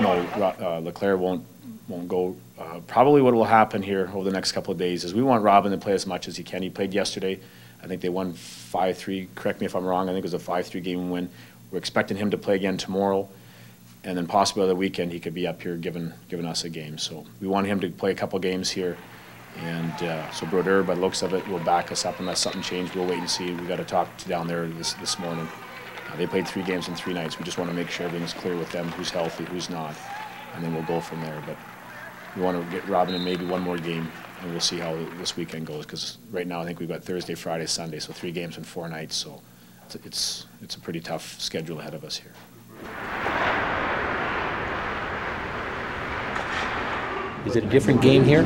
no, uh, Leclaire won't, won't go. Uh, Probably what will happen here over the next couple of days is we want Robin to play as much as he can. He played yesterday. I think they won five-three, correct me if I'm wrong, I think it was a five-three game win. We're expecting him to play again tomorrow, and then possibly the weekend, he could be up here giving, giving us a game. So we want him to play a couple games here. And uh, so Brodeur, by the looks of it, will back us up unless something changed. We'll wait and see. We got to talk to down there this, this morning. Uh, They played three games in three nights. We just want to make sure everything's clear with them, who's healthy, who's not, and then we'll go from there. But we want to get Robin in maybe one more game, and we'll see how this weekend goes, because right now I think we've got Thursday, Friday, Sunday, so three games in four nights, so it's, it's, it's a pretty tough schedule ahead of us here. Is it a different game here?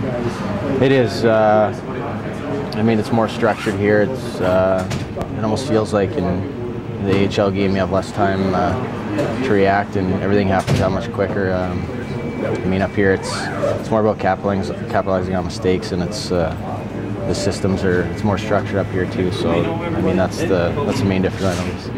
It is. Uh, I mean, it's more structured here. It's. Uh, it almost feels like in the AHL game you have less time uh, to react, and everything happens that much quicker. Um, I mean, up here it's it's more about capitalizing capitalizing on mistakes, and it's uh, the systems are it's more structured up here too. So I mean, that's the that's the main difference.